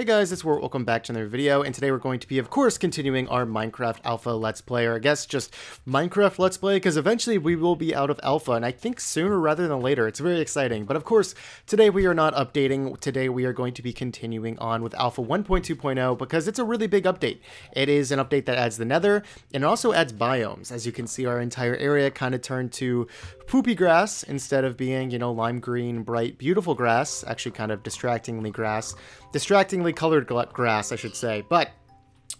Hey guys, it's Wert. Welcome back to another video, and today we're going to be, of course, continuing our Minecraft Alpha Let's Play, or I guess just Minecraft Let's Play, because eventually we will be out of Alpha, and I think sooner rather than later. It's very exciting. But of course, today we are not updating. Today we are going to be continuing on with Alpha 1.2.0, because it's a really big update. It is an update that adds the nether, and it also adds biomes. As you can see, our entire area kind of turned to poopy grass instead of being, you know, lime green, bright, beautiful grass. Actually, kind of distractingly grass. Distractingly colored grass, I should say. But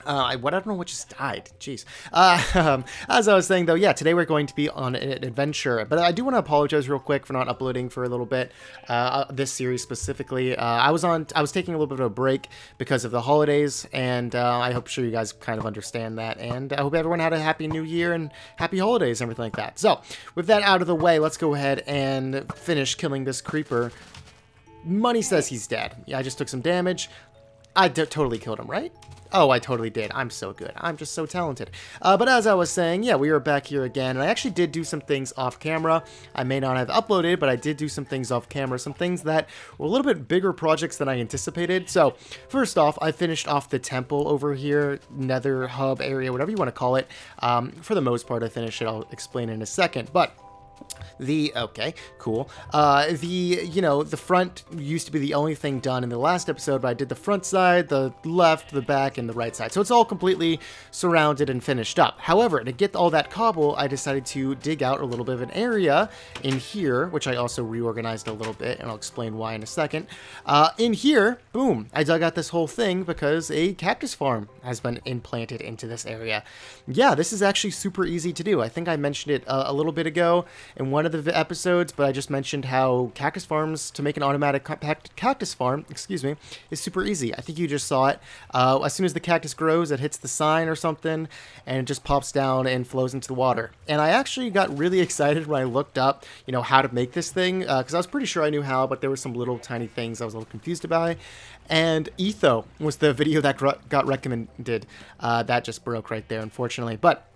uh, what I don't know what just died. Jeez. Uh, um, as I was saying, though, yeah, today we're going to be on an adventure. But I do want to apologize real quick for not uploading for a little bit. Uh, uh, this series specifically, uh, I was on. I was taking a little bit of a break because of the holidays, and uh, I hope sure you guys kind of understand that. And I hope everyone had a happy New Year and happy holidays and everything like that. So, with that out of the way, let's go ahead and finish killing this creeper. Money says he's dead. Yeah, I just took some damage. I totally killed him, right? Oh, I totally did. I'm so good. I'm just so talented. Uh, but as I was saying, yeah, we are back here again, and I actually did do some things off camera. I may not have uploaded, but I did do some things off camera, some things that were a little bit bigger projects than I anticipated. So, first off, I finished off the temple over here, nether hub area, whatever you want to call it. Um, for the most part, I finished it. I'll explain in a second. But the, okay, cool. Uh, the, you know, the front used to be the only thing done in the last episode, but I did the front side, the left, the back, and the right side. So it's all completely surrounded and finished up. However, to get all that cobble, I decided to dig out a little bit of an area in here, which I also reorganized a little bit, and I'll explain why in a second. Uh, in here, boom, I dug out this whole thing because a cactus farm has been implanted into this area. Yeah, this is actually super easy to do. I think I mentioned it uh, a little bit ago in one of the episodes, but I just mentioned how cactus farms, to make an automatic cactus farm, excuse me, is super easy. I think you just saw it. Uh, as soon as the cactus grows, it hits the sign or something, and it just pops down and flows into the water. And I actually got really excited when I looked up, you know, how to make this thing, because uh, I was pretty sure I knew how, but there were some little tiny things I was a little confused about. And Etho was the video that got recommended. Uh, that just broke right there, unfortunately. But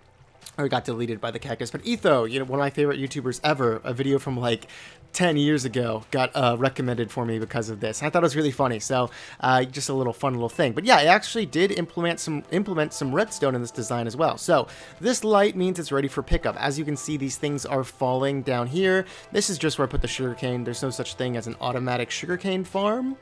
or got deleted by the cactus. But Etho, you know, one of my favorite YouTubers ever, a video from like 10 years ago got uh, recommended for me because of this. I thought it was really funny, so uh, just a little fun little thing. But yeah, I actually did implement some implement some redstone in this design as well. So this light means it's ready for pickup. As you can see, these things are falling down here. This is just where I put the sugarcane. There's no such thing as an automatic sugarcane farm.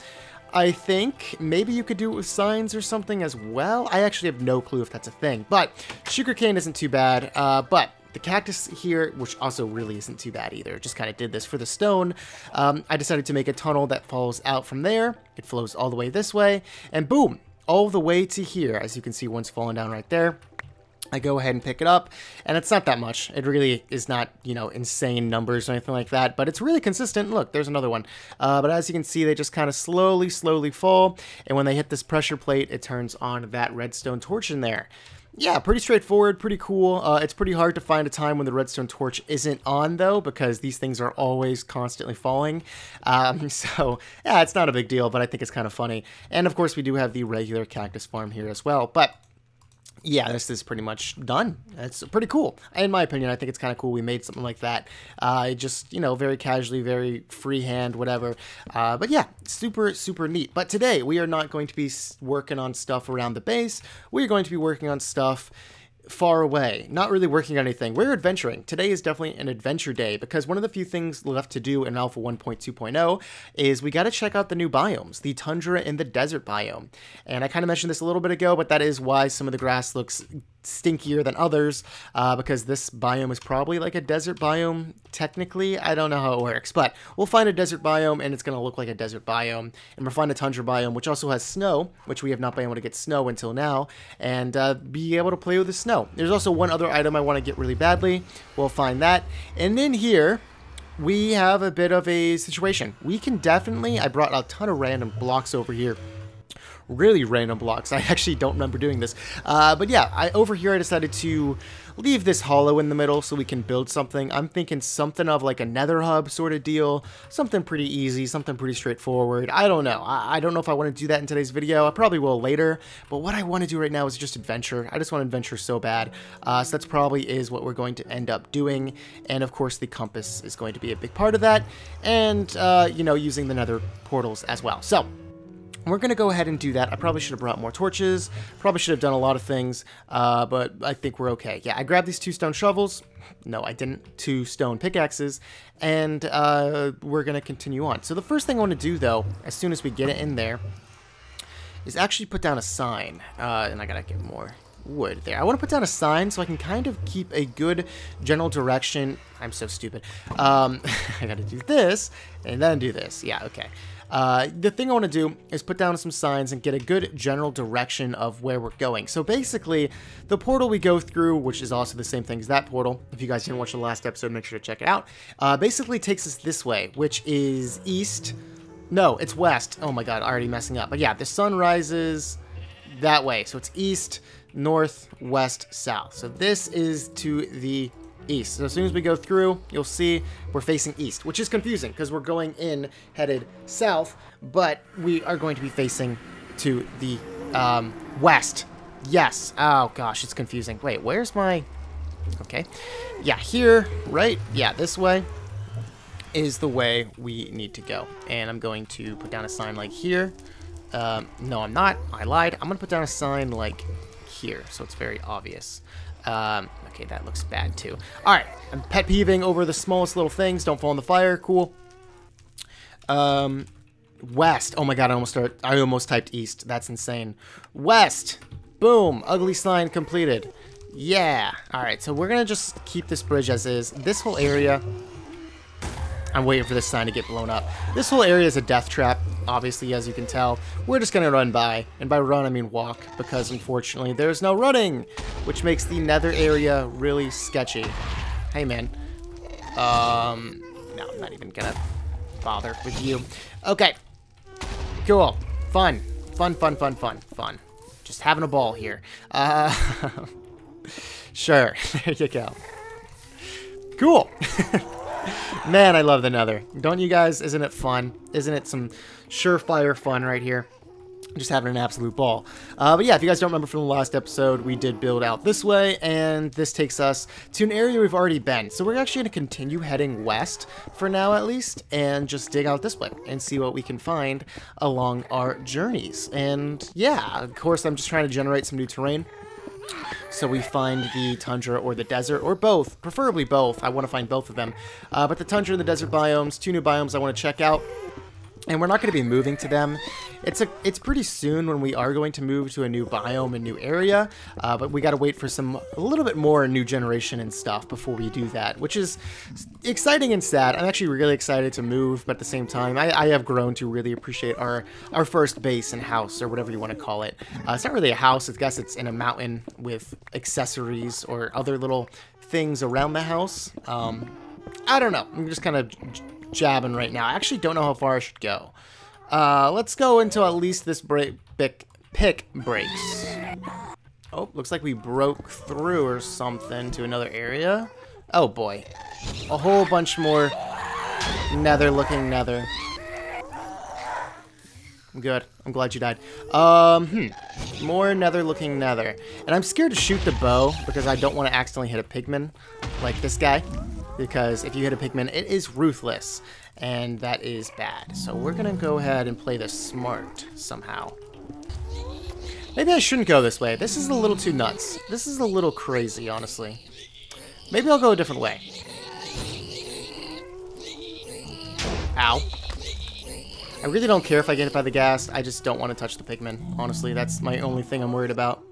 I think maybe you could do it with signs or something as well. I actually have no clue if that's a thing, but sugarcane isn't too bad. Uh, but the cactus here, which also really isn't too bad either, just kind of did this for the stone. Um, I decided to make a tunnel that falls out from there. It flows all the way this way, and boom, all the way to here. As you can see, one's falling down right there. I go ahead and pick it up, and it's not that much. It really is not, you know, insane numbers or anything like that, but it's really consistent. Look, there's another one. Uh, but as you can see, they just kind of slowly, slowly fall, and when they hit this pressure plate, it turns on that redstone torch in there. Yeah, pretty straightforward, pretty cool. Uh, it's pretty hard to find a time when the redstone torch isn't on, though, because these things are always constantly falling. Um, so, yeah, it's not a big deal, but I think it's kind of funny. And, of course, we do have the regular cactus farm here as well. But yeah, this is pretty much done. It's pretty cool. In my opinion, I think it's kind of cool we made something like that. Uh, just, you know, very casually, very freehand, whatever. Uh, but yeah, super, super neat. But today, we are not going to be working on stuff around the base. We're going to be working on stuff far away, not really working on anything. We're adventuring. Today is definitely an adventure day because one of the few things left to do in Alpha 1.2.0 is we got to check out the new biomes, the tundra and the desert biome. And I kind of mentioned this a little bit ago, but that is why some of the grass looks stinkier than others uh, because this biome is probably like a desert biome technically. I don't know how it works but we'll find a desert biome and it's going to look like a desert biome. And we'll find a tundra biome which also has snow which we have not been able to get snow until now and uh, be able to play with the snow. There's also one other item i want to get really badly. We'll find that. And then here we have a bit of a situation. We can definitely i brought a ton of random blocks over here really random blocks. I actually don't remember doing this. Uh, but yeah, I over here I decided to leave this hollow in the middle so we can build something. I'm thinking something of like a nether hub sort of deal. Something pretty easy, something pretty straightforward. I don't know. I, I don't know if I want to do that in today's video. I probably will later. But what I want to do right now is just adventure. I just want adventure so bad. Uh, so that's probably is what we're going to end up doing. And of course the compass is going to be a big part of that. And, uh, you know, using the nether portals as well. So we're going to go ahead and do that. I probably should have brought more torches. Probably should have done a lot of things, uh, but I think we're okay. Yeah, I grabbed these two stone shovels. No, I didn't. Two stone pickaxes. And uh, we're going to continue on. So the first thing I want to do, though, as soon as we get it in there, is actually put down a sign. Uh, and I got to get more wood there. I want to put down a sign so I can kind of keep a good general direction. I'm so stupid. Um, I got to do this and then do this. Yeah, okay. Uh, the thing I want to do is put down some signs and get a good general direction of where we're going. So basically, the portal we go through, which is also the same thing as that portal, if you guys didn't watch the last episode, make sure to check it out, uh, basically takes us this way, which is east. No, it's west. Oh my god, already messing up. But yeah, the sun rises that way. So it's east, north, west, south. So this is to the east. So as soon as we go through, you'll see we're facing east, which is confusing because we're going in headed south, but we are going to be facing to the um, west. Yes. Oh gosh, it's confusing. Wait, where's my... Okay. Yeah, here, right? Yeah, this way is the way we need to go. And I'm going to put down a sign like here. Um, no, I'm not. I lied. I'm going to put down a sign like here, so it's very obvious. Um, okay, that looks bad too. Alright, I'm pet peeving over the smallest little things. Don't fall in the fire. Cool. Um, west. Oh my god, I almost start, I almost typed east. That's insane. West. Boom. Ugly sign completed. Yeah. Alright, so we're gonna just keep this bridge as is. This whole area... I'm waiting for this sign to get blown up. This whole area is a death trap, obviously, as you can tell. We're just going to run by, and by run I mean walk, because unfortunately there's no running, which makes the nether area really sketchy. Hey, man. Um, no, I'm not even going to bother with you. Okay. Cool. Fun. Fun, fun, fun, fun, fun. Just having a ball here. Uh, sure. there you go. Cool. Man, I love the Nether. Don't you guys? Isn't it fun? Isn't it some surefire fun right here? Just having an absolute ball. Uh, but yeah, if you guys don't remember from the last episode, we did build out this way, and this takes us to an area we've already been. So we're actually going to continue heading west, for now at least, and just dig out this way and see what we can find along our journeys. And yeah, of course, I'm just trying to generate some new terrain. So we find the tundra or the desert, or both, preferably both. I want to find both of them. Uh, but the tundra and the desert biomes, two new biomes I want to check out and we're not going to be moving to them. It's a it's pretty soon when we are going to move to a new biome, and new area, uh, but we got to wait for some a little bit more new generation and stuff before we do that, which is exciting and sad. I'm actually really excited to move, but at the same time, I, I have grown to really appreciate our our first base and house or whatever you want to call it. Uh, it's not really a house. I guess it's in a mountain with accessories or other little things around the house. Um, I don't know. I'm just kind of jabbing right now. I actually don't know how far I should go. Uh, let's go until at least this break, pick, pick breaks. Oh, looks like we broke through or something to another area. Oh boy. A whole bunch more nether looking nether. Good. I'm glad you died. Um, hmm. More nether looking nether. And I'm scared to shoot the bow because I don't want to accidentally hit a pigman like this guy because if you hit a pigman, it is ruthless, and that is bad. So we're to go ahead and play this smart somehow. Maybe I shouldn't go this way. This is a little too nuts. This is a little crazy, honestly. Maybe I'll go a different way. Ow. I really don't care if I get hit by the gas. I just don't want to touch the pigman. Honestly, that's my only thing I'm worried about.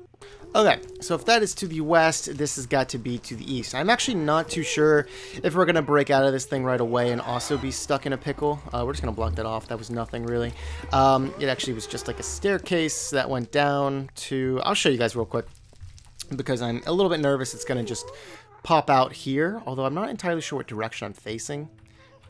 Okay, so if that is to the west, this has got to be to the east. I'm actually not too sure if we're going to break out of this thing right away and also be stuck in a pickle. Uh, we're just going to block that off. That was nothing, really. Um, it actually was just like a staircase that went down to... I'll show you guys real quick because I'm a little bit nervous it's going to just pop out here, although I'm not entirely sure what direction I'm facing.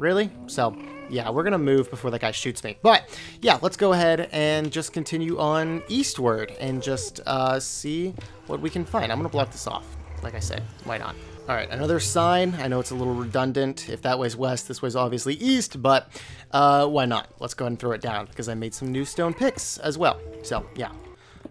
Really? So, yeah, we're going to move before that guy shoots me. But, yeah, let's go ahead and just continue on eastward and just uh, see what we can find. I'm going to block this off. Like I said, why not? All right, another sign. I know it's a little redundant. If that way's west, this way's obviously east, but uh, why not? Let's go ahead and throw it down because I made some new stone picks as well. So, yeah.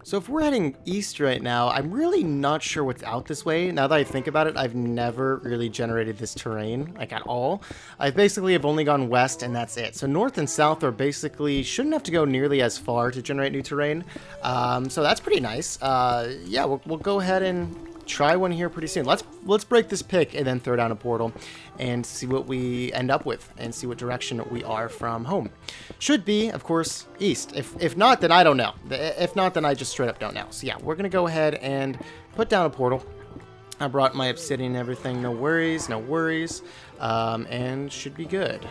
So if we're heading east right now, I'm really not sure what's out this way. Now that I think about it, I've never really generated this terrain, like at all. I basically have only gone west and that's it. So north and south are basically, shouldn't have to go nearly as far to generate new terrain. Um, so that's pretty nice. Uh, yeah, we'll, we'll go ahead and try one here pretty soon. Let's let's break this pick and then throw down a portal and see what we end up with and see what direction we are from home. Should be, of course, east. If, if not, then I don't know. If not, then I just straight up don't know. So yeah, we're going to go ahead and put down a portal. I brought my obsidian and everything. No worries, no worries. Um, and should be good.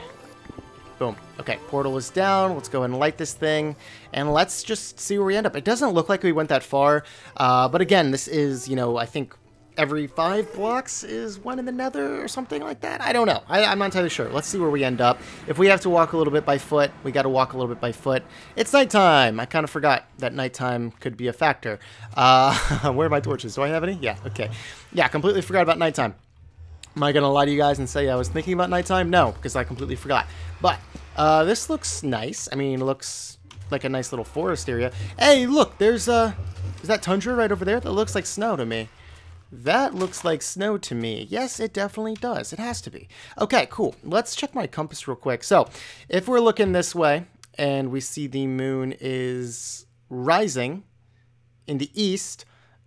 Boom. Okay, portal is down. Let's go and light this thing, and let's just see where we end up. It doesn't look like we went that far, uh, but again, this is, you know, I think every five blocks is one in the nether or something like that. I don't know. I, am not entirely sure. Let's see where we end up. If we have to walk a little bit by foot, we got to walk a little bit by foot. It's nighttime. I kind of forgot that nighttime could be a factor. Uh, where are my torches? Do I have any? Yeah, okay. Yeah, completely forgot about nighttime. Am I going to lie to you guys and say I was thinking about nighttime? No, because I completely forgot. But uh, this looks nice. I mean, it looks like a nice little forest area. Hey, look, there's, uh, is that tundra right over there? That looks like snow to me. That looks like snow to me. Yes, it definitely does. It has to be. Okay, cool. Let's check my compass real quick. So, if we're looking this way and we see the moon is rising in the east,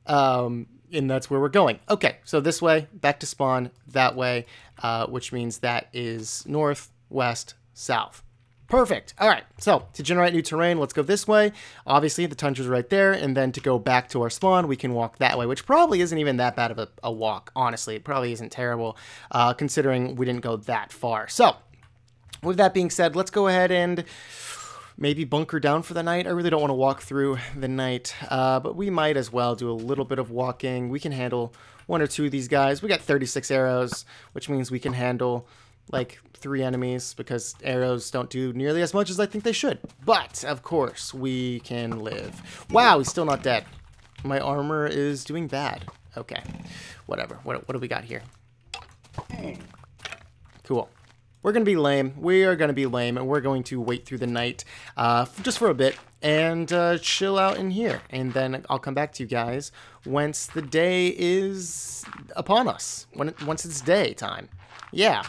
um, and that's where we're going. Okay, so this way, back to spawn, that way, uh, which means that is north, west, south. Perfect. All right, so to generate new terrain, let's go this way. Obviously, the tundra's right there, and then to go back to our spawn, we can walk that way, which probably isn't even that bad of a, a walk, honestly. It probably isn't terrible, uh, considering we didn't go that far. So, with that being said, let's go ahead and maybe bunker down for the night. I really don't want to walk through the night, uh, but we might as well do a little bit of walking. We can handle one or two of these guys. We got 36 arrows, which means we can handle like three enemies because arrows don't do nearly as much as I think they should. But, of course, we can live. Wow, he's still not dead. My armor is doing bad. Okay, whatever. What, what do we got here? Cool. We're going to be lame. We are going to be lame, and we're going to wait through the night uh, just for a bit and uh, chill out in here. And then I'll come back to you guys once the day is upon us, when it, once it's day time. Yeah.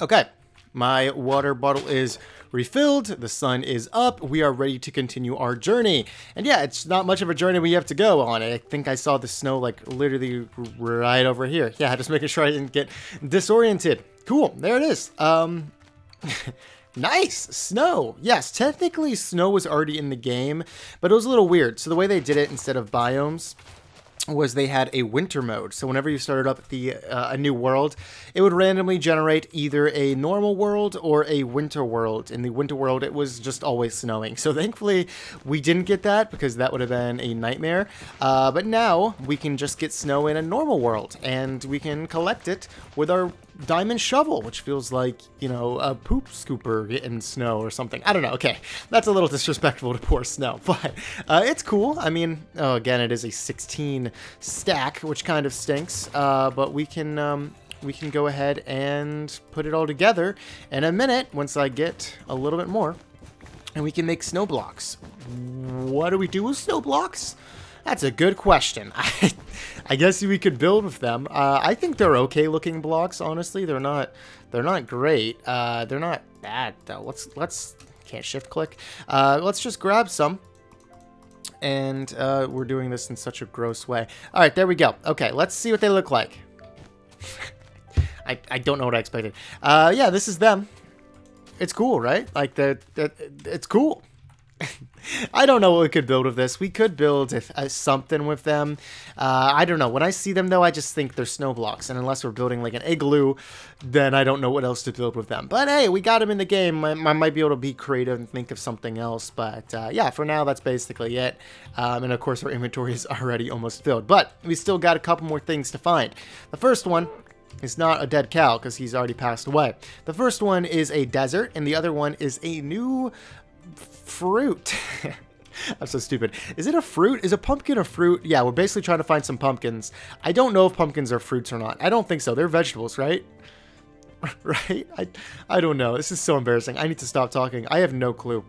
Okay. My water bottle is refilled, the sun is up, we are ready to continue our journey. And yeah, it's not much of a journey we have to go on. I think I saw the snow like literally right over here. Yeah, just making sure I didn't get disoriented. Cool, there it is. Um, nice, snow. Yes, technically snow was already in the game, but it was a little weird. So the way they did it instead of biomes, was they had a winter mode. So whenever you started up the uh, a new world, it would randomly generate either a normal world or a winter world. In the winter world, it was just always snowing. So thankfully, we didn't get that because that would have been a nightmare. Uh, but now we can just get snow in a normal world, and we can collect it with our diamond shovel, which feels like, you know, a poop scooper in snow or something. I don't know. Okay, that's a little disrespectful to poor snow, but uh, it's cool. I mean, oh, again, it is a 16 stack, which kind of stinks, uh, but we can... Um, we can go ahead and put it all together in a minute once I get a little bit more. And we can make snow blocks. What do we do with snow blocks? That's a good question. I, I guess we could build with them. Uh, I think they're okay looking blocks. Honestly, they're not. They're not great. Uh, they're not bad though. Let's let's can't shift click. Uh, let's just grab some. And uh, we're doing this in such a gross way. All right, there we go. Okay, let's see what they look like. I, I don't know what I expected. Uh, yeah, this is them. It's cool, right? Like, the, the it's cool. I don't know what we could build with this. We could build if, uh, something with them. Uh, I don't know. When I see them, though, I just think they're snow blocks. And unless we're building like an igloo, then I don't know what else to build with them. But hey, we got them in the game. I, I might be able to be creative and think of something else. But uh, yeah, for now, that's basically it. Um, and of course, our inventory is already almost filled. But we still got a couple more things to find. The first one is not a dead cow because he's already passed away. The first one is a desert, and the other one is a new fruit. I'm so stupid. Is it a fruit? Is a pumpkin a fruit? Yeah, we're basically trying to find some pumpkins. I don't know if pumpkins are fruits or not. I don't think so. They're vegetables, right? right? I, I don't know. This is so embarrassing. I need to stop talking. I have no clue.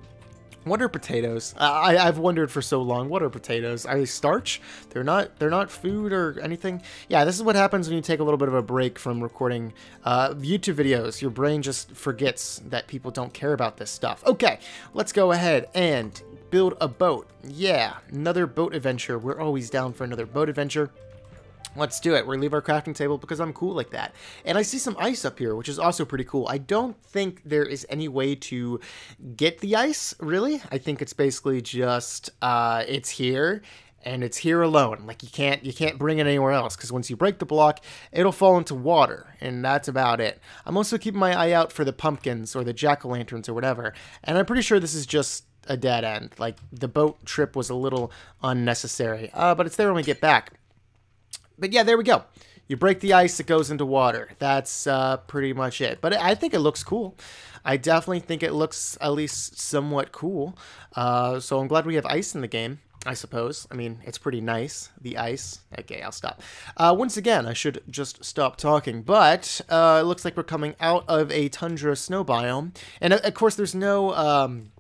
What are potatoes? I, I've wondered for so long. What are potatoes? Are they starch? They're not. They're not food or anything. Yeah, this is what happens when you take a little bit of a break from recording uh, YouTube videos. Your brain just forgets that people don't care about this stuff. Okay, let's go ahead and build a boat. Yeah, another boat adventure. We're always down for another boat adventure. Let's do it. We're leave our crafting table because I'm cool like that. And I see some ice up here, which is also pretty cool. I don't think there is any way to get the ice, really. I think it's basically just, uh, it's here and it's here alone. Like you can't you can't bring it anywhere else because once you break the block, it'll fall into water, and that's about it. I'm also keeping my eye out for the pumpkins or the jack o' lanterns or whatever, and I'm pretty sure this is just a dead end. Like the boat trip was a little unnecessary, uh, but it's there when we get back but yeah, there we go. You break the ice, it goes into water. That's uh, pretty much it. But I think it looks cool. I definitely think it looks at least somewhat cool. Uh, so I'm glad we have ice in the game. I suppose. I mean, it's pretty nice, the ice. Okay, I'll stop. Uh, once again, I should just stop talking, but uh, it looks like we're coming out of a tundra snow biome. And uh, of course, there's no um,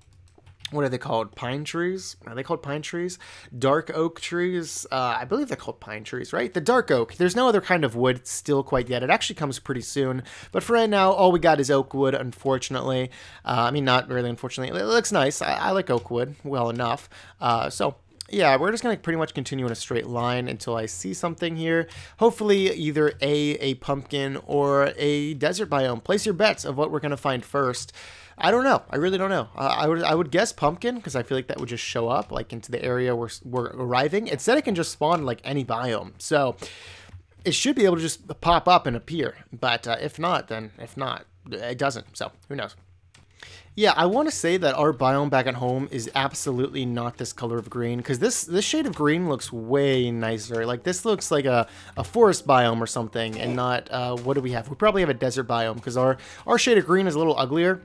what are they called? Pine trees? Are they called pine trees? Dark oak trees? Uh, I believe they're called pine trees, right? The dark oak. There's no other kind of wood still quite yet. It actually comes pretty soon. But for right now, all we got is oak wood, unfortunately. Uh, I mean, not really unfortunately. It looks nice. I, I like oak wood well enough. Uh, so yeah, we're just going to pretty much continue in a straight line until I see something here. Hopefully either A, a pumpkin, or a desert biome. Place your bets of what we're going to find first. I don't know. I really don't know. Uh, I would I would guess pumpkin because I feel like that would just show up like into the area we're, we're arriving. Instead, it can just spawn like any biome. So it should be able to just pop up and appear. But uh, if not, then if not, it doesn't. So who knows? Yeah, I want to say that our biome back at home is absolutely not this color of green, because this, this shade of green looks way nicer. Like, this looks like a, a forest biome or something, and not, uh, what do we have? We probably have a desert biome, because our, our shade of green is a little uglier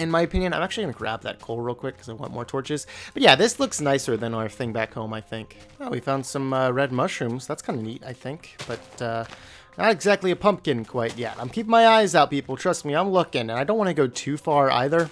in my opinion. I'm actually going to grab that coal real quick because I want more torches. But yeah, this looks nicer than our thing back home, I think. Oh, we found some uh, red mushrooms. That's kind of neat, I think. But uh, not exactly a pumpkin quite yet. I'm keeping my eyes out, people. Trust me, I'm looking. And I don't want to go too far either.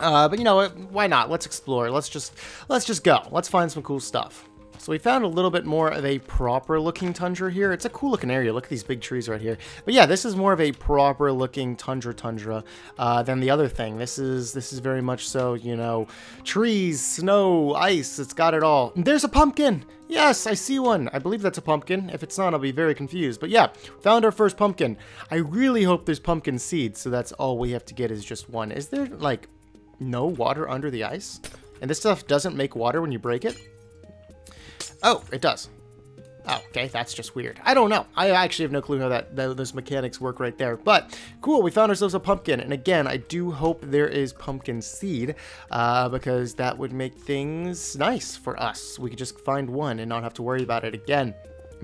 Uh, but you know? Why not? Let's explore. Let's just let's just go. Let's find some cool stuff. So we found a little bit more of a proper looking tundra here. It's a cool looking area. Look at these big trees right here. But yeah, this is more of a proper looking tundra tundra uh, than the other thing. This is this is very much so, you know, trees, snow, ice. It's got it all. There's a pumpkin. Yes, I see one. I believe that's a pumpkin. If it's not, I'll be very confused. But yeah, found our first pumpkin. I really hope there's pumpkin seeds, so that's all we have to get is just one. Is there, like, no water under the ice? And this stuff doesn't make water when you break it? Oh, it does. Oh, okay, that's just weird. I don't know. I actually have no clue how that, those mechanics work right there. But cool, we found ourselves a pumpkin. And again, I do hope there is pumpkin seed uh, because that would make things nice for us. We could just find one and not have to worry about it again.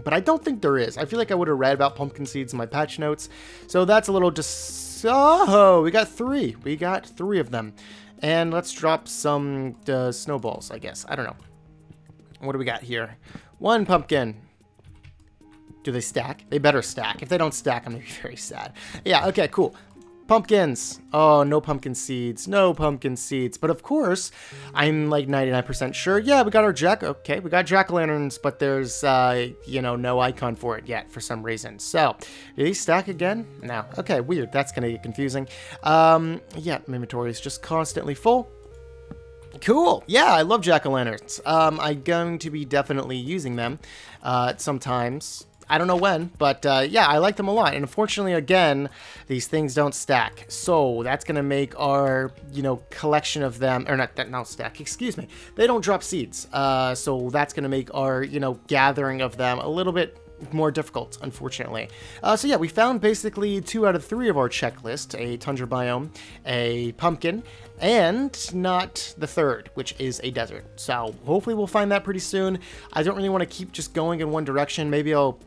But I don't think there is. I feel like I would have read about pumpkin seeds in my patch notes. So that's a little just... Oh, we got three. We got three of them. And let's drop some uh, snowballs, I guess. I don't know. What do we got here? One pumpkin. Do they stack? They better stack. If they don't stack, I'm going to be very sad. Yeah, okay, cool. Pumpkins. Oh, no pumpkin seeds. No pumpkin seeds. But of course, I'm like 99% sure. Yeah, we got our jack. Okay, we got jack-o'-lanterns, but there's, uh, you know, no icon for it yet for some reason. So, do he stack again? No. Okay, weird. That's going to get confusing. Um, yeah, my inventory is just constantly full. Cool. Yeah, I love jack-o'-lanterns. Um, I'm going to be definitely using them uh, sometimes. I don't know when, but uh, yeah, I like them a lot. And unfortunately, again, these things don't stack. So that's going to make our, you know, collection of them, or not, that not stack, excuse me. They don't drop seeds. Uh, so that's going to make our, you know, gathering of them a little bit more difficult, unfortunately. Uh, so yeah, we found basically two out of three of our checklist, a tundra biome, a pumpkin, and not the third, which is a desert. So hopefully we'll find that pretty soon. I don't really want to keep just going in one direction. Maybe I'll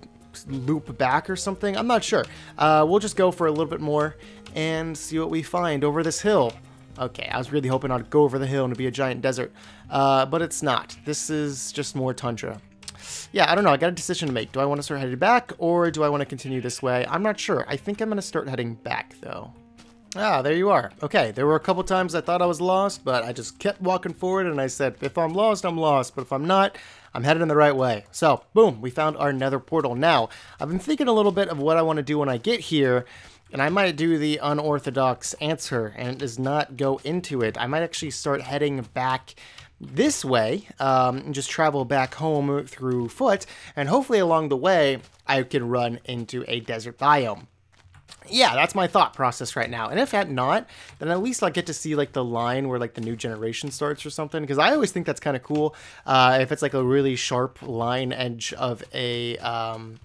loop back or something. I'm not sure. Uh, we'll just go for a little bit more and see what we find over this hill. Okay, I was really hoping I'd go over the hill and it'd be a giant desert, uh, but it's not. This is just more tundra yeah, I don't know. I got a decision to make. Do I want to start heading back or do I want to continue this way? I'm not sure. I think I'm going to start heading back though. Ah, there you are. Okay, there were a couple times I thought I was lost, but I just kept walking forward and I said, if I'm lost, I'm lost, but if I'm not, I'm headed in the right way. So, boom, we found our nether portal. Now, I've been thinking a little bit of what I want to do when I get here, and I might do the unorthodox answer and it does not go into it. I might actually start heading back this way um, and just travel back home through foot, and hopefully along the way, I can run into a desert biome yeah, that's my thought process right now. And if at not, then at least I'll get to see like the line where like the new generation starts or something. Because I always think that's kind of cool. Uh, if it's like a really sharp line edge of a um,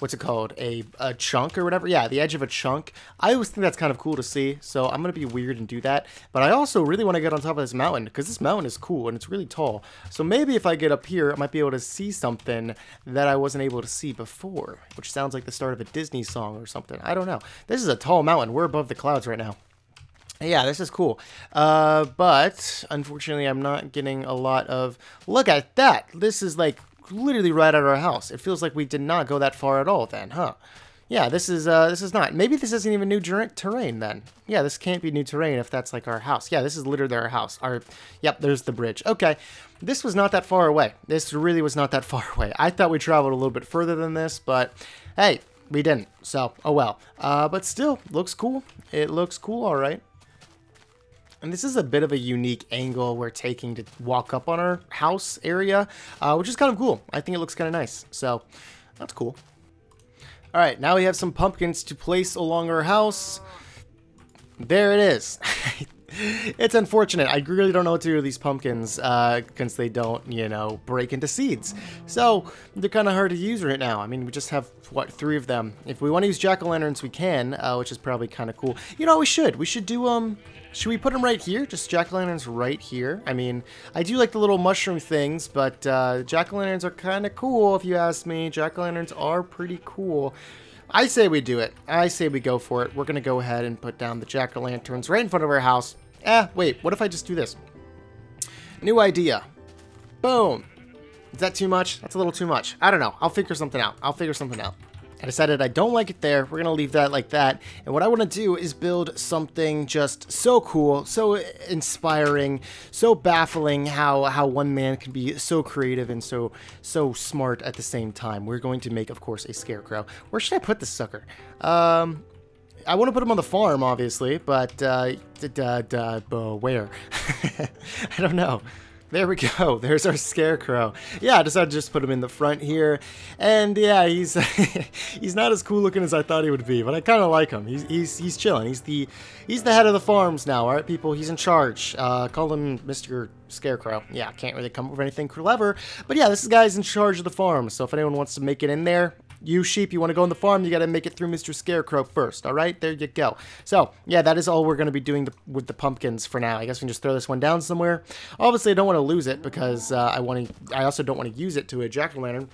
what's it called? A, a chunk or whatever? Yeah the edge of a chunk. I always think that's kind of cool to see so i'm gonna be weird and do that. But i also really want to get on top of this mountain because this mountain is cool and it's really tall. So maybe if i get up here i might be able to see something that i wasn't able to see before which sounds like the start of a disney song or something. I don't know. This is a tall mountain. We're above the clouds right now. Yeah, this is cool. Uh, but unfortunately, I'm not getting a lot of. Look at that! This is like literally right at our house. It feels like we did not go that far at all then, huh? Yeah, this is uh, this is not. Maybe this isn't even new terrain then. Yeah, this can't be new terrain if that's like our house. Yeah, this is literally our house. Our, yep, there's the bridge. Okay, this was not that far away. This really was not that far away. I thought we traveled a little bit further than this, but hey, we didn't. So, oh well. Uh, but still, looks cool. It looks cool, all right. And this is a bit of a unique angle we're taking to walk up on our house area, uh, which is kind of cool. I think it looks kind of nice. So that's cool. All right, now we have some pumpkins to place along our house. There it is. it's unfortunate. I really don't know what to do with these pumpkins uh, since they don't, you know, break into seeds. So they're kind of hard to use right now. I mean, we just have, what, three of them. If we want to use jack-o'-lanterns, we can, uh, which is probably kind of cool. You know, we should. We should do, um, should we put them right here? Just jack-o'-lanterns right here? I mean, I do like the little mushroom things, but uh, jack-o'-lanterns are kind of cool if you ask me. Jack-o'-lanterns are pretty cool. I say we do it. I say we go for it. We're going to go ahead and put down the jack-o'-lanterns right in front of our house. Eh, wait, what if I just do this? New idea. Boom. Is that too much? That's a little too much. I don't know. I'll figure something out. I'll figure something out. I decided I don't like it there. We're going to leave that like that. And what I want to do is build something just so cool, so inspiring, so baffling how, how one man can be so creative and so so smart at the same time. We're going to make, of course, a scarecrow. Where should I put this sucker? Um, I want to put him on the farm, obviously, but uh, where? I don't know. There we go. There's our scarecrow. Yeah, I decided to just put him in the front here. And yeah, he's he's not as cool looking as I thought he would be, but I kind of like him. He's, he's he's chilling. He's the he's the head of the farms now, all right, people? He's in charge. Uh, call him Mr. Scarecrow. Yeah, can't really come up with anything clever. But yeah, this guy's in charge of the farm, so if anyone wants to make it in there, you sheep, you want to go on the farm, you got to make it through Mr. Scarecrow first, all right? There you go. So, yeah, that is all we're going to be doing the, with the pumpkins for now. I guess we can just throw this one down somewhere. Obviously, I don't want to lose it because uh, I want to. I also don't want to use it to a jack-o'-lantern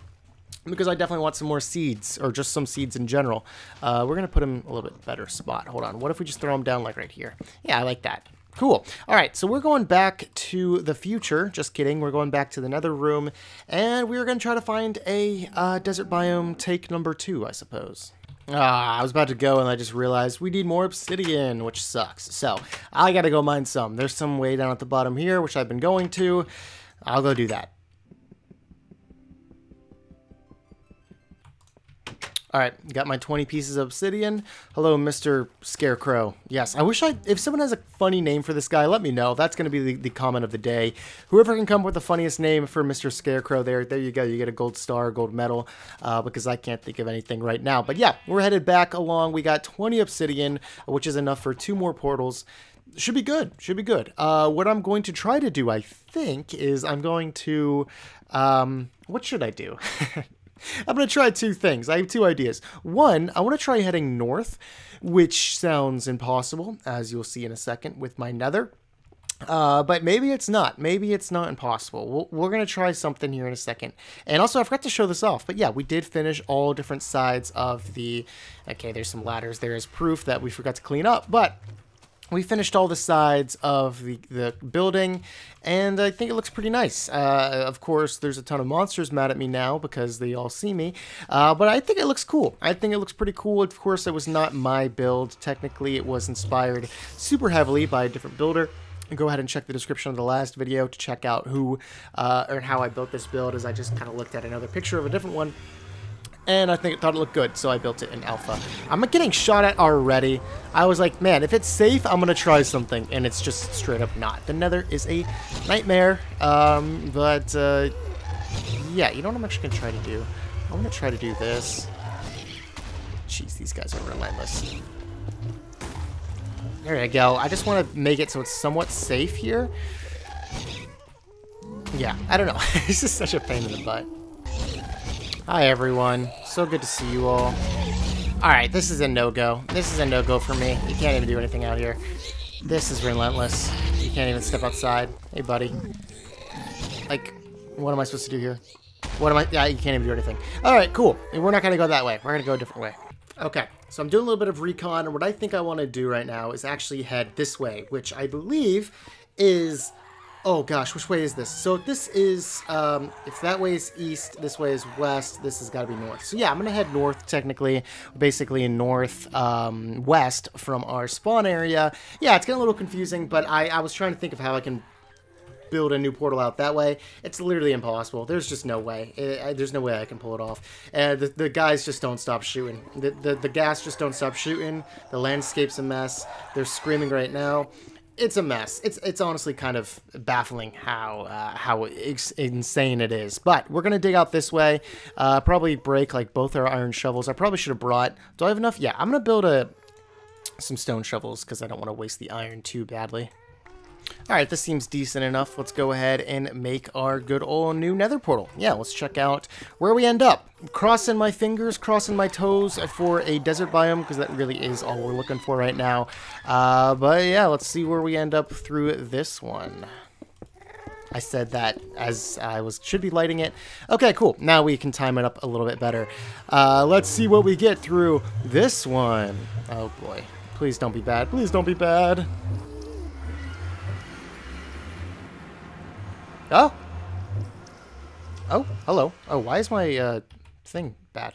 because I definitely want some more seeds, or just some seeds in general. Uh, we're going to put them a little bit better spot. Hold on. What if we just throw them down like right here? Yeah, I like that. Cool. All right, so we're going back to the future. Just kidding. We're going back to the nether room, and we're going to try to find a uh, desert biome take number two, I suppose. Ah, I was about to go and I just realized we need more obsidian, which sucks. So, I gotta go mine some. There's some way down at the bottom here, which I've been going to. I'll go do that. Alright, got my 20 pieces of obsidian. Hello, Mr. Scarecrow. Yes, I wish I... If someone has a funny name for this guy, let me know. That's going to be the, the, comment of the day. Whoever can come up with the funniest name for Mr. Scarecrow there, there you go. You get a gold star, gold medal, uh, because I can't think of anything right now. But yeah, we're headed back along. We got 20 obsidian, which is enough for two more portals should be good should be good uh, what i'm going to try to do i think is i'm going to um, what should i do I'm going to try two things. I have two ideas. One, I want to try heading north, which sounds impossible, as you'll see in a second with my nether. Uh, but maybe it's not. Maybe it's not impossible. we we are going to try something here in a second. And also, I forgot to show this off. But yeah, we did finish all different sides of the... Okay, there's some ladders there as proof that we forgot to clean up. But we finished all the sides of the, the building, and I think it looks pretty nice. Uh, of course, there's a ton of monsters mad at me now because they all see me, uh, but I think it looks cool. I think it looks pretty cool. Of course, it was not my build. Technically, it was inspired super heavily by a different builder. Go ahead and check the description of the last video to check out who uh, or how I built this build as I just kind of looked at another picture of a different one and I think it thought it looked good, so I built it in alpha. I'm getting shot at already. I was like, man, if it's safe, I'm to try something, and it's just straight up not. The nether is a nightmare, um, but, uh, yeah, you know what I'm actually to try to do? I'm to try to do this. Jeez, these guys are relentless. There you go. I just want to make it so it's somewhat safe here. Yeah, I don't know. this is such a pain in the butt. Hi, everyone. So good to see you all. Alright, this is a no-go. This is a no-go for me. You can't even do anything out here. This is relentless. You can't even step outside. Hey, buddy. Like, what am I supposed to do here? What am I? Yeah, you can't even do anything. Alright, cool. We're not going to go that way. We're going to go a different way. Okay, so I'm doing a little bit of recon, and what I think I want to do right now is actually head this way, which I believe is Oh gosh, which way is this? So this is, um, if that way is east, this way is west, this has got to be north. So yeah, I'm going to head north technically, basically north um, west from our spawn area. Yeah, it's getting a little confusing, but I, I was trying to think of how I can build a new portal out that way. It's literally impossible. There's just no way. It, I, there's no way I can pull it off. And the, the guys just don't stop shooting. The, the, the gas just don't stop shooting. The landscape's a mess. They're screaming right now it's a mess. It's it's honestly kind of baffling how uh, how insane it is. But we're gonna dig out this way. Uh, probably break like both our iron shovels. I probably should have brought. Do I have enough? Yeah, I'm gonna build a some stone shovels because I don't want to waste the iron too badly. Alright, this seems decent enough. Let's go ahead and make our good old new nether portal. Yeah, let's check out where we end up. Crossing my fingers, crossing my toes for a desert biome, because that really is all we're looking for right now. Uh, but yeah, let's see where we end up through this one. I said that as I was should be lighting it. Okay, cool. Now we can time it up a little bit better. Uh, let's see what we get through this one. Oh boy. Please don't be bad. Please don't be bad. Oh! Oh, hello. Oh, why is my uh, thing bad?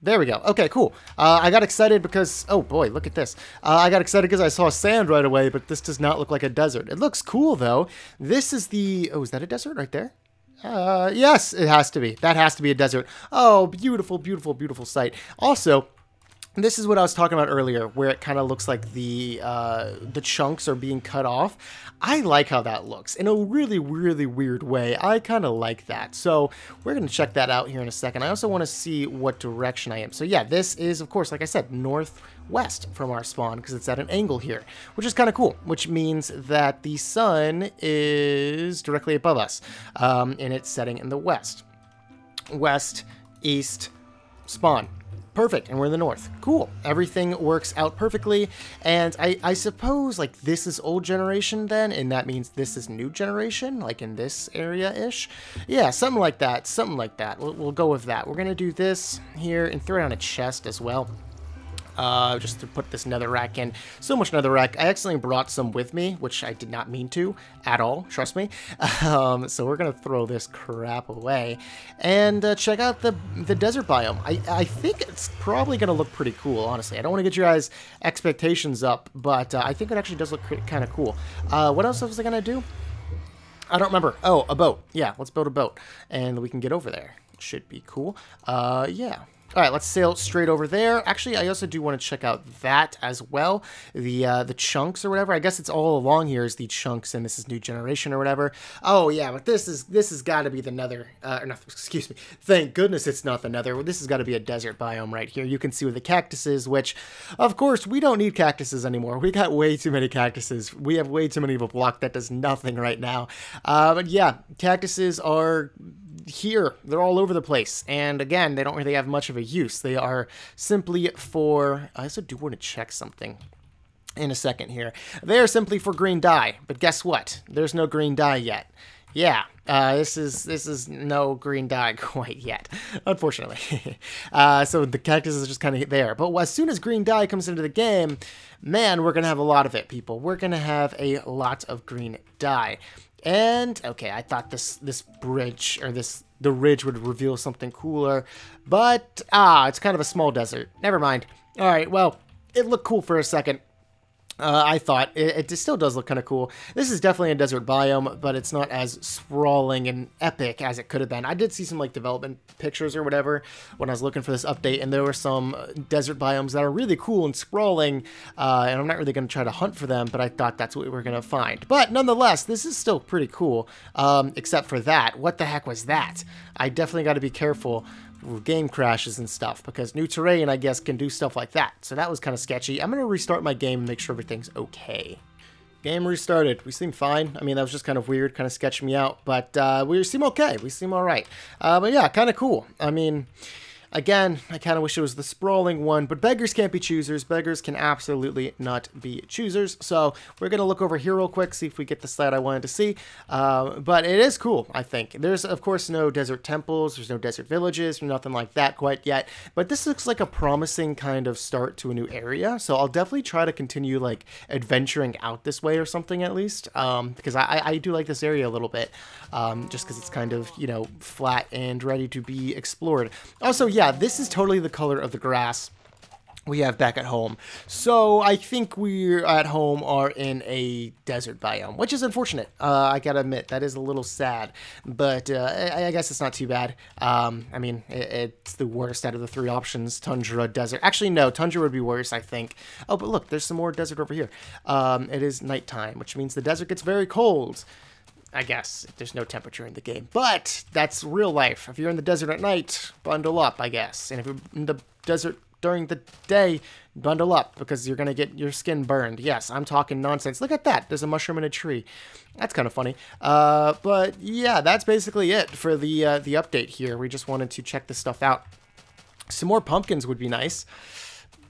There we go. Okay, cool. Uh, I got excited because... Oh, boy, look at this. Uh, I got excited because I saw sand right away, but this does not look like a desert. It looks cool, though. This is the... Oh, is that a desert right there? Uh, yes, it has to be. That has to be a desert. Oh, beautiful, beautiful, beautiful sight. Also, this is what I was talking about earlier, where it kind of looks like the uh, the chunks are being cut off. I like how that looks in a really, really weird way. I kind of like that. So we're going to check that out here in a second. I also want to see what direction I am. So yeah, this is, of course, like I said, northwest from our spawn because it's at an angle here, which is kind of cool, which means that the sun is directly above us um, and it's setting in the west. West, east, spawn perfect and we're in the north. Cool. Everything works out perfectly and I, I suppose like this is old generation then and that means this is new generation like in this area ish yeah something like that something like that. We'll, we'll go with that. We're gonna do this here and throw down a chest as well uh, just to put this netherrack in. So much netherrack. I accidentally brought some with me, which I did not mean to at all, trust me. Um, so we're going to throw this crap away and uh, check out the, the desert biome. I, I think it's probably going to look pretty cool, honestly. I don't want to get your guys' expectations up, but uh, I think it actually does look kind of cool. Uh, what else was I going to do? I don't remember. Oh, a boat. Yeah, let's build a boat, and we can get over there. Should be cool. Uh, yeah. All right, let's sail straight over there. Actually, I also do want to check out that as well. The uh, the chunks or whatever. I guess it's all along here is the chunks, and this is new generation or whatever. Oh yeah, but this is this has got to be the nether. Uh, or not, excuse me. Thank goodness it's not the nether. This has got to be a desert biome right here. You can see with the cactuses, which, of course, we don't need cactuses anymore. We got way too many cactuses. We have way too many of a block that does nothing right now. Uh, but yeah, cactuses are here. They're all over the place. And again, they don't really have much of a use. They are simply for... I also do want to check something in a second here. They are simply for green dye. But guess what? There's no green dye yet. yeah, uh, this is this is no green dye quite yet, unfortunately. uh, so the cactus is just kind of there. But as soon as green dye comes into the game, man, we're gonna have a lot of it, people. We're gonna have a lot of green dye. And okay, I thought this this bridge or this the ridge would reveal something cooler, but ah, it's kind of a small desert. Never mind. All right, well, it looked cool for a second. Uh, I thought it, it, still does look kind of cool. This is definitely a desert biome, but it's not as sprawling and epic as it could have been. I did see some like development pictures or whatever when I was looking for this update, and there were some uh, desert biomes that are really cool and sprawling. Uh, and I'm not really going to try to hunt for them, but I thought that's what we were going to find. But nonetheless, this is still pretty cool. Um, except for that, what the heck was that? I definitely got to be careful game crashes and stuff because new terrain, I guess, can do stuff like that. So that was kind of sketchy. I'm going to restart my game and make sure everything's okay. Game restarted. We seem fine. I mean, that was just kind of weird, kind of sketched me out, but uh, we seem okay. We seem all right. Uh, but yeah, kind of cool. I mean, Again, I kind of wish it was the sprawling one, but beggars can't be choosers. Beggars can absolutely not be choosers. So we're going to look over here real quick, see if we get the slide I wanted to see. Uh, but it is cool, I think. There's, of course, no desert temples. There's no desert villages, nothing like that quite yet. But this looks like a promising kind of start to a new area. So I'll definitely try to continue, like, adventuring out this way or something at least. Um, because I, I do like this area a little bit. Um, just because it's kind of, you know, flat and ready to be explored. Also, yeah, this is totally the color of the grass we have back at home. So I think we at home are in a desert biome, which is unfortunate. Uh, I gotta admit, that is a little sad, but uh, I, I, guess it's not too bad. Um, I mean, it, it's the worst out of the three options, tundra, desert. Actually, no, tundra would be worse, I think. Oh, but look, there's some more desert over here. Um, it is nighttime, which means the desert gets very cold. I guess. There's no temperature in the game. But that's real life. If you're in the desert at night, bundle up, I guess. And if you're in the desert during the day, bundle up because you're going to get your skin burned. Yes, I'm talking nonsense. Look at that. There's a mushroom in a tree. That's kind of funny. Uh, but yeah, that's basically it for the, uh, the update here. We just wanted to check this stuff out. Some more pumpkins would be nice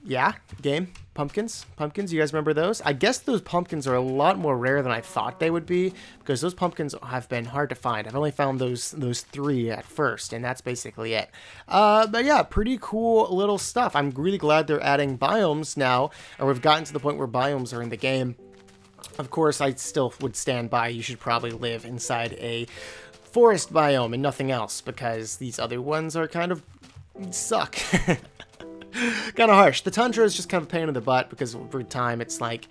yeah, game pumpkins. Pumpkins, you guys remember those? I guess those pumpkins are a lot more rare than I thought they would be because those pumpkins have been hard to find. I've only found those those three at first, and that's basically it. Uh, but yeah, pretty cool little stuff. I'm really glad they're adding biomes now, or we've gotten to the point where biomes are in the game. Of course, I still would stand by you should probably live inside a forest biome and nothing else because these other ones are kind of suck. kind of harsh. The tundra is just kind of a pain in the butt because over time it's like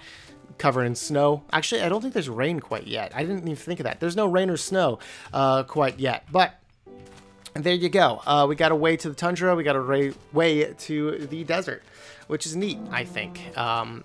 covered in snow. Actually, I don't think there's rain quite yet. I didn't even think of that. There's no rain or snow uh, quite yet. But there you go. Uh, we got a way to the tundra. We got a way to the desert, which is neat, I think. Um,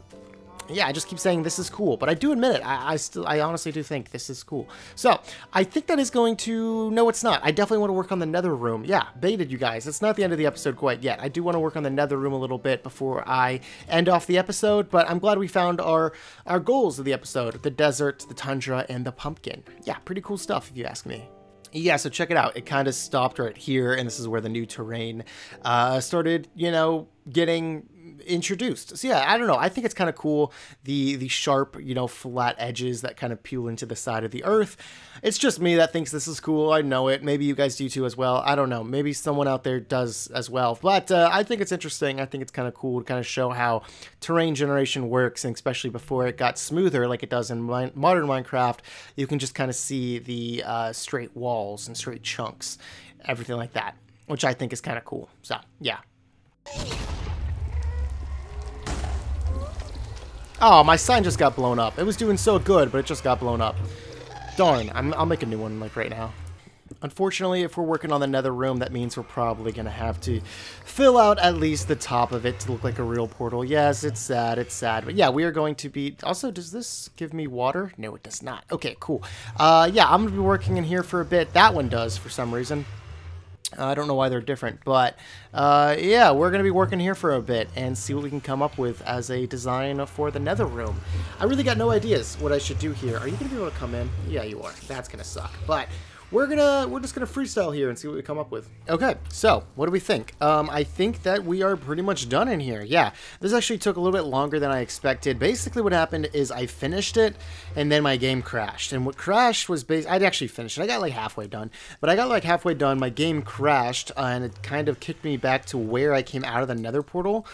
yeah, I just keep saying this is cool, but I do admit it. I, I, still, I honestly do think this is cool. So I think that is going to. No, it's not. I definitely want to work on the Nether room. Yeah, baited you guys. It's not the end of the episode quite yet. I do want to work on the Nether room a little bit before I end off the episode. But I'm glad we found our our goals of the episode: the desert, the tundra, and the pumpkin. Yeah, pretty cool stuff if you ask me yeah, so check it out. It kind of stopped right here, and this is where the new terrain uh, started, you know, getting introduced. So yeah, I don't know. I think it's kind of cool the the sharp, you know, flat edges that kind of peel into the side of the earth. It's just me that thinks this is cool. I know it. Maybe you guys do too as well. I don't know. Maybe someone out there does as well. But uh, I think it's interesting. I think it's kind of cool to kind of show how terrain generation works, and especially before it got smoother like it does in modern Minecraft, you can just kind of see the uh, straight walls and straight chunks, everything like that, which I think is kind of cool. So yeah. Oh, my sign just got blown up. It was doing so good, but it just got blown up. Darn, I'm, I'll make a new one like right now. Unfortunately, if we're working on the nether room, that means we're probably going to have to fill out at least the top of it to look like a real portal. Yes, it's sad, it's sad. But yeah, we are going to be... Also, does this give me water? No, it does not. Okay, cool. Uh, yeah, I'm going to be working in here for a bit. That one does for some reason. Uh, I don't know why they're different, but uh, yeah, we're going to be working here for a bit and see what we can come up with as a design for the nether room. I really got no ideas what I should do here. Are you going to be able to come in? Yeah, you are. That's going to suck. But we're gonna we're just gonna freestyle here and see what we come up with. Okay, so what do we think? Um, I think that we are pretty much done in here. Yeah, this actually took a little bit longer than I expected. Basically, what happened is I finished it, and then my game crashed. And what crashed was bas- I'd actually finished it. I got like halfway done, but I got like halfway done. My game crashed, uh, and it kind of kicked me back to where I came out of the Nether portal.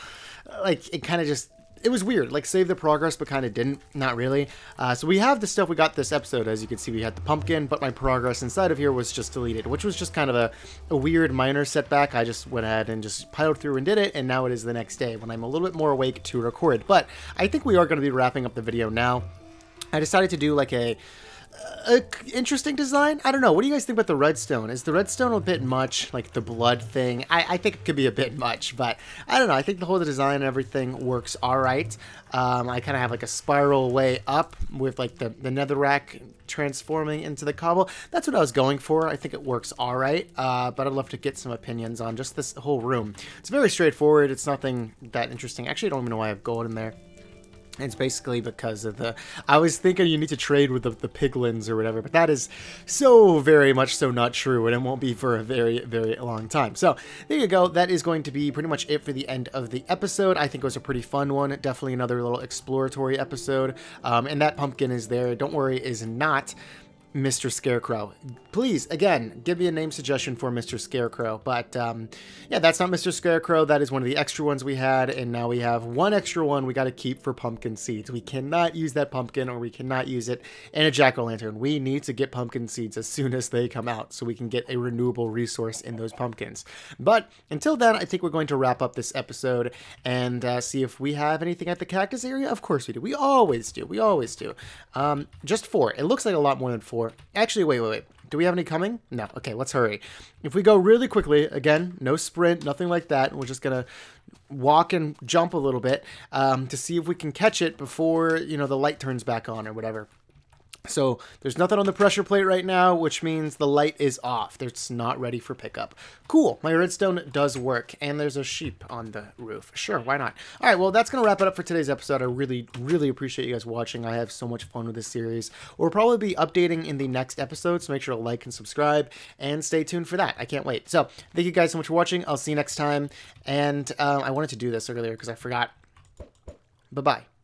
Like it kind of just it was weird, like save the progress, but kind of didn't, not really. Uh, so we have the stuff we got this episode, as you can see, we had the pumpkin, but my progress inside of here was just deleted, which was just kind of a, a weird minor setback. I just went ahead and just piled through and did it, and now it is the next day when I'm a little bit more awake to record. But I think we are going to be wrapping up the video now. I decided to do like a a interesting design. I don't know. What do you guys think about the redstone? Is the redstone a bit much, like the blood thing? I, I think it could be a bit much, but I don't know. I think the whole design and everything works all right. Um, I kind of have like a spiral way up with like the, the netherrack transforming into the cobble. That's what I was going for. I think it works all right, uh, but I'd love to get some opinions on just this whole room. It's very straightforward. It's nothing that interesting. Actually, I don't even know why I have gold in there. It's basically because of the. I was thinking you need to trade with the, the piglins or whatever, but that is so very much so not true, and it won't be for a very, very long time. So there you go. That is going to be pretty much it for the end of the episode. I think it was a pretty fun one. Definitely another little exploratory episode. Um, and that pumpkin is there. Don't worry, is not Mr. Scarecrow. Please, again, give me a name suggestion for Mr. Scarecrow. But um, yeah, that's not Mr. Scarecrow. That is one of the extra ones we had. And now we have one extra one we got to keep for pumpkin seeds. We cannot use that pumpkin or we cannot use it in a jack-o'-lantern. We need to get pumpkin seeds as soon as they come out so we can get a renewable resource in those pumpkins. But until then, I think we're going to wrap up this episode and uh, see if we have anything at the cactus area. Of course we do. We always do. We always do. Um, just four. It looks like a lot more than four. Actually, wait, wait, wait. Do we have any coming? No. Okay, let's hurry. If we go really quickly, again, no sprint, nothing like that. We're just going to walk and jump a little bit um, to see if we can catch it before, you know, the light turns back on or whatever. So there's nothing on the pressure plate right now, which means the light is off. It's not ready for pickup. Cool, my redstone does work, and there's a sheep on the roof. Sure, why not? All right, well, that's going to wrap it up for today's episode. I really, really appreciate you guys watching. I have so much fun with this series. We'll probably be updating in the next episode, so make sure to like and subscribe, and stay tuned for that. I can't wait. So thank you guys so much for watching. I'll see you next time, and um, I wanted to do this earlier because I forgot. Bye-bye.